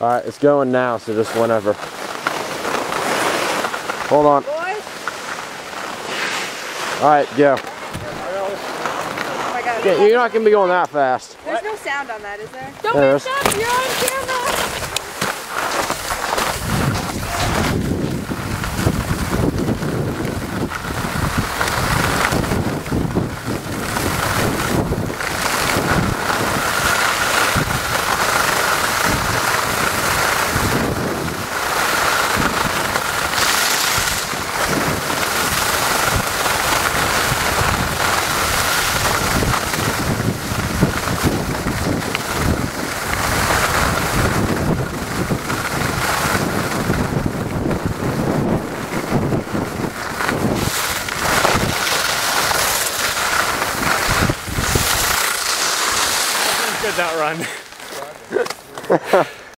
Alright, it's going now, so just whenever. Hold on. Alright, go. Oh my god. Yeah, you're not gonna be going that fast. There's no sound on that, is there? Don't Yeah, mess up, you're on camera. Good that run.